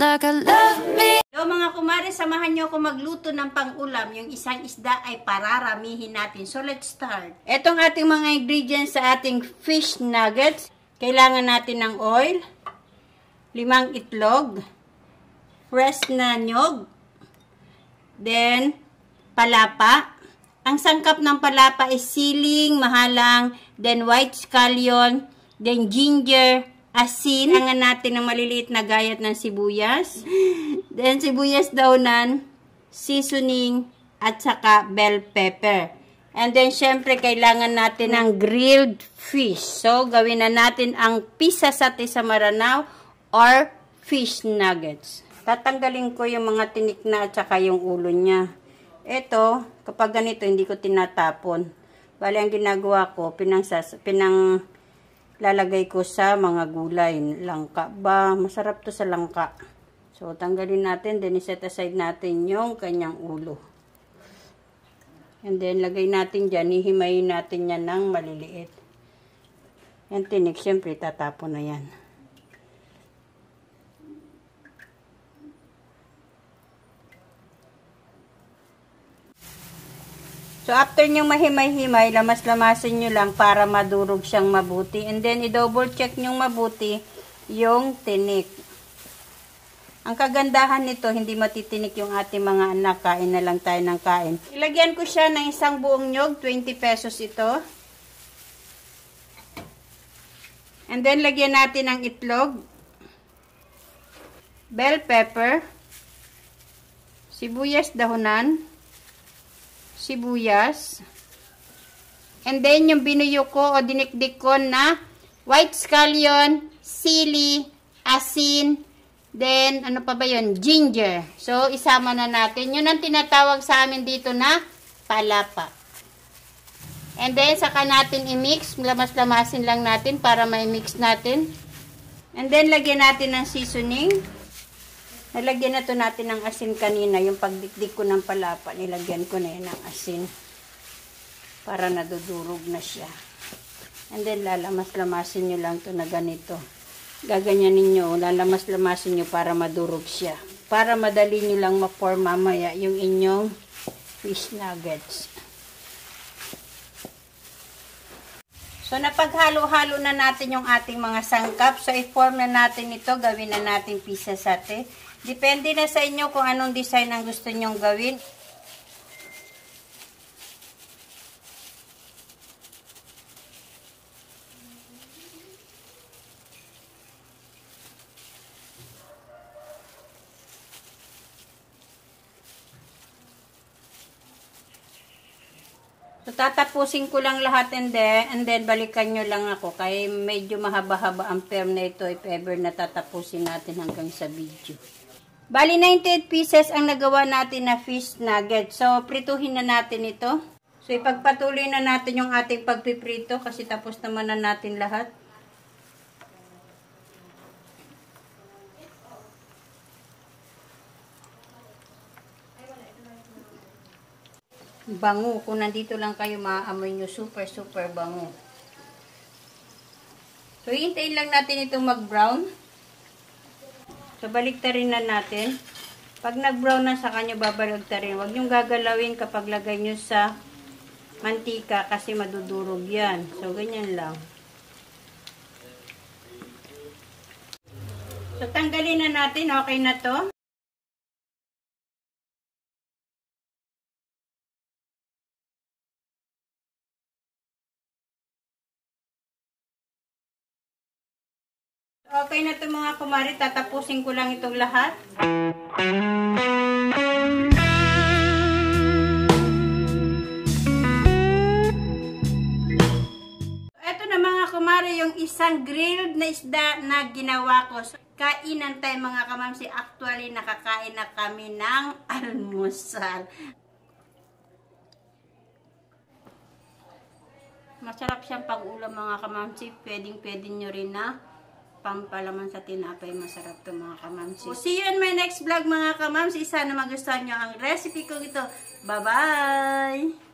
like I love me. Hello mga kumare, samahan niyo ako magluto ng pang-ulam. Yung isang isda ay pararamihin natin. So let's start. Etong ating mga ingredients sa ating fish nuggets. Kailangan natin ng oil, limang itlog, fresh na nyog, then palapa. Ang sangkap ng palapa is siling, mahalang, then white scallion, then ginger, asin. Kailangan natin ng maliliit na gayat ng sibuyas. Then, sibuyas daunan, seasoning, at saka bell pepper. And then, syempre, kailangan natin ng grilled fish. So, gawin na natin ang pisa sa sa Maranao or fish nuggets. Tatanggalin ko yung mga tinik na at saka yung ulo niya. Ito, kapag ganito, hindi ko tinatapon. Bali, ang ginagawa ko, pinang, pinang lalagay ko sa mga gulay. Langka ba? Masarap to sa langka. So, tanggalin natin. Then, set aside natin yung kanyang ulo. And then, lagay natin dyan. Ihimayin natin yan ng maliliit. Yan tinik. Siyempre, tatapon na yan. So, after nyo mahimay-himay, lamas-lamasin nyo lang para madurog siyang mabuti. And then, i-double check nyo mabuti yung tinik. Ang kagandahan nito, hindi matitinik yung ating mga anak. Kain na lang tayo ng kain. Ilagyan ko siya ng isang buong nyog. 20 pesos ito. And then, lagyan natin ng itlog. Bell pepper. Sibuyas dahunan sibuyas. And then, yung binuyo ko o dinikdik ko na white scallion, sili, asin, then, ano pa ba yun? Ginger. So, isama na natin. Yun ang tinatawag sa amin dito na palapa. And then, saka natin i-mix. Lamas-lamasin lang natin para may mix natin. And then, lagyan natin ng seasoning. Nalagyan na to natin ng asin kanina. Yung pagdikdik ko ng palapa, nilagyan ko na yun ng asin. Para nadudurog na siya. And then, lalamas-lamasin nyo lang to na ganito. Gaganyan ninyo, lalamas-lamasin nyo para madurog siya. Para madali nyo lang ma-pour mamaya yung inyong fish nuggets. So, napaghalo-halo na natin yung ating mga sangkap. So, i-form na natin ito. Gawin na natin pisa sa ate. Depende na sa inyo kung anong design ang gusto nyong gawin. So, tatapusin ko lang lahat and then, and then balikan nyo lang ako. Kaya medyo mahaba-haba ang perm na ito if ever natatapusin natin hanggang sa video. Bali, 98 pieces ang nagawa natin na fish nugget. So, prituhin na natin ito. So, ipagpatuloy na natin yung ating pagpiprito kasi tapos naman na natin lahat. Bango. Kung nandito lang kayo, maaamoy nyo super, super bango. So, hintayin lang natin itong mag-brown. So, baliktarin na natin. Pag nag-brown na sa kanya, babaligtarin. Huwag niyong gagalawin kapag lagay niyo sa mantika kasi madudurog yan. So, ganyan lang. So, tanggalin na natin. Okay na to. Okay na ito mga kumari. Tatapusin ko lang itong lahat. Ito na mga kumari, yung isang grilled na isda na ginawa ko. Kainan tayo mga kamamsi. Actually, nakakain na kami ng almusal. Masarap siyang pag-ulam mga kamamsi. Pwedeng pwede nyo rin na pampalaman sa tinapay. Masarap to mga kamamsi. So, see you in my next vlog mga kamamsi. Sana magustuhan nyo ang recipe ko ito. Bye-bye!